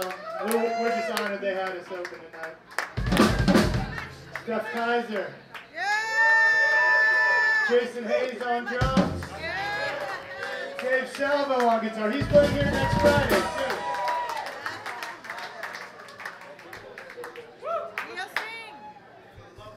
We're, we're just honored they had us open tonight. Steph Kaiser. Jason Hayes on drums. Dave Salvo on guitar. He's playing here next Friday, too.